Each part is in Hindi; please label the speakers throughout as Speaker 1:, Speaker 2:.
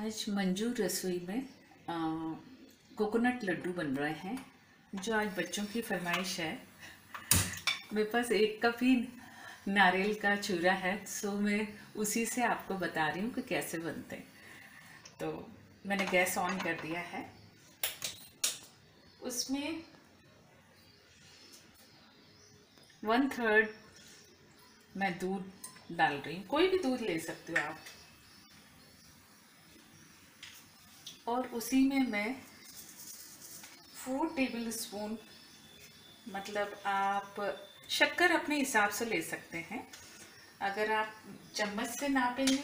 Speaker 1: आज मंजू रसोई में कोकोनट लड्डू बन रहे हैं, जो आज बच्चों की फरमाइश है। मेरे पास एक कप ही नारियल का चूरा है सो मैं उसी से आपको बता रही हूँ कि कैसे बनते हैं। तो मैंने गैस ऑन कर दिया है। उसमें वन थर्ड मैं दूध डाल रही हूँ। कोई भी दूध ले सकते हो आप। और उसी में मैं फोर टेबल स्पून मतलब आप शक्कर अपने हिसाब से ले सकते हैं। अगर आप चम्मच से नापेंगे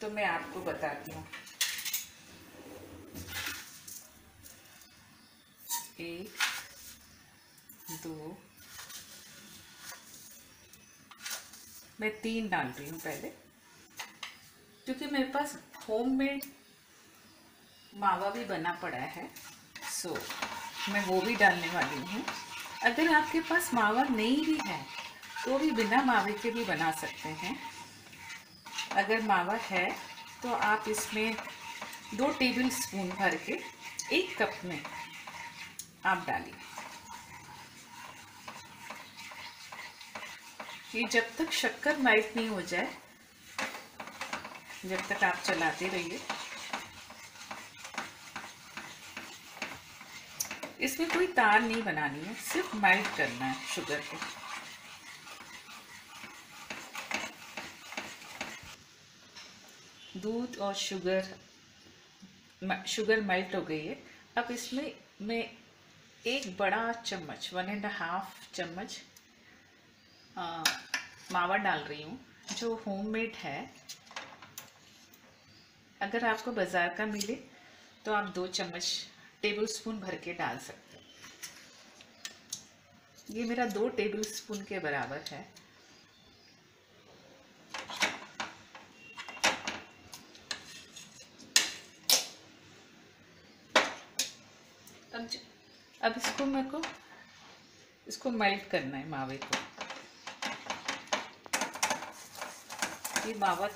Speaker 1: तो मैं आपको बताती हूँ। एक, दो, मैं तीन डाल रही हूँ पहले, क्योंकि मेरे पास होममेड मावा भी बना पड़ा है सो मैं वो भी डालने वाली हूँ। अगर आपके पास मावा नहीं भी है तो भी बिना मावे के भी बना सकते हैं। अगर मावा है तो आप इसमें दो टेबल स्पून भर के एक कप में आप डालिए। ये जब तक शक्कर मेल्ट नहीं हो जाए, जब तक आप चलाते रहिए इसमें कोई तार नहीं बनानी है, सिर्फ़ मेल्ट करना है शुगर को। दूध और शुगर शुगर मेल्ट हो गई है। अब इसमें मैं एक बड़ा चम्मच वन एंड हाफ़ चम्मच मावा डाल रही हूँ, जो होममेड है। अगर आपको बाज़ार का मिले तो आप दो चम्मच टेबल स्पून भर के डाल सकते हैं। ये मेरा दो टेबल स्पून के बराबर है। अब अब इसको मेरे को, इसको मेल्ट करना है मावे को। ये मावा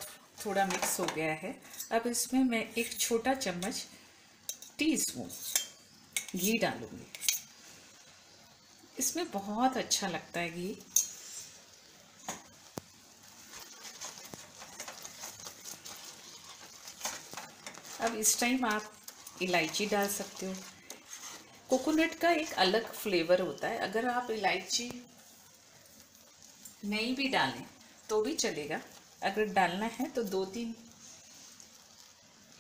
Speaker 1: थोड़ा मिक्स हो गया है। अब इसमें मैं एक छोटा चम्मच टी स्पून घी डालूँगी। इसमें बहुत अच्छा लगता है घी। अब इस टाइम आप इलायची डाल सकते हो। कोकोनट का एक अलग फ्लेवर होता है। अगर आप इलायची नहीं भी डालें तो भी चलेगा। अगर डालना है तो दो तीन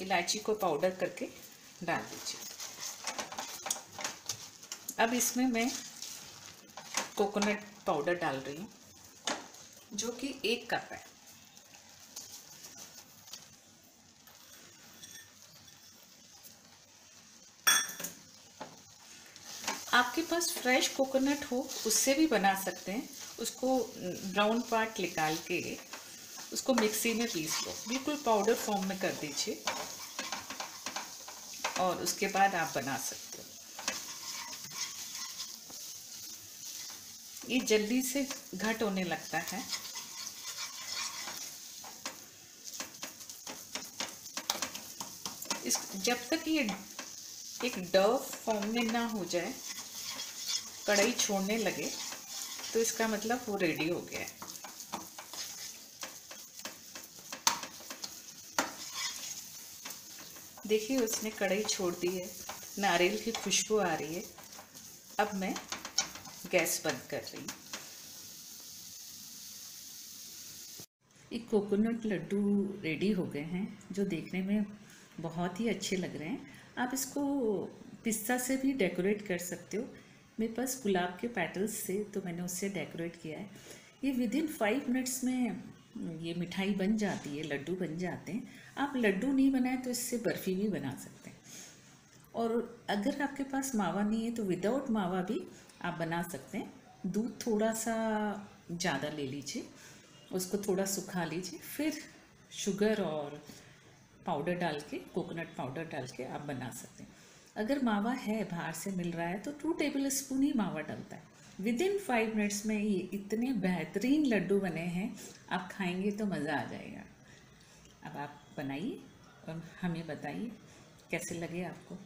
Speaker 1: इलायची को पाउडर करके डाल दीजिए। अब इसमें मैं कोकोनट पाउडर डाल रही हूँ, जो कि एक कप है। आपके पास फ्रेश कोकोनट हो, उससे भी बना सकते हैं। उसको ब्राउन पार्ट निकाल के उसको मिक्सी में पीस लो। बिल्कुल पाउडर फॉर्म में कर दीजिए। और उसके बाद आप बना सकते हो। ये जल्दी से घट होने लगता है। इस, जब तक ये एक डव फॉर्म में ना हो जाए, कढ़ाई छोड़ने लगे तो इसका मतलब वो रेडी हो गया है। देखिए, उसने कढ़ाई छोड़ दी है। नारियल की खुशबू आ रही है। अब मैं गैस बंद कर रही हूँ। ये कोकोनट लड्डू रेडी हो गए हैं, जो देखने में बहुत ही अच्छे लग रहे हैं। आप इसको पिस्ता से भी डेकोरेट कर सकते हो। मेरे पास गुलाब के पेटल्स थे तो मैंने उससे डेकोरेट किया है। ये विद इन फाइव मिनट्स में ये मिठाई बन जाती है, लड्डू बन जाते हैं। आप लड्डू नहीं बनाए तो इससे बर्फ़ी भी बना सकते हैं। और अगर आपके पास मावा नहीं है तो विदाउट मावा भी आप बना सकते हैं। दूध थोड़ा सा ज़्यादा ले लीजिए, उसको थोड़ा सुखा लीजिए, फिर शुगर और पाउडर डाल के कोकोनट पाउडर डाल के आप बना सकते हैं। अगर मावा है, बाहर से मिल रहा है तो टू टेबल स्पून ही मावा डलता है। विद इन फाइव मिनट्स में ये इतने बेहतरीन लड्डू बने हैं, आप खाएँगे तो मज़ा आ जाएगा। अब आप बनाइए और हमें बताइए, कैसे लगे आपको?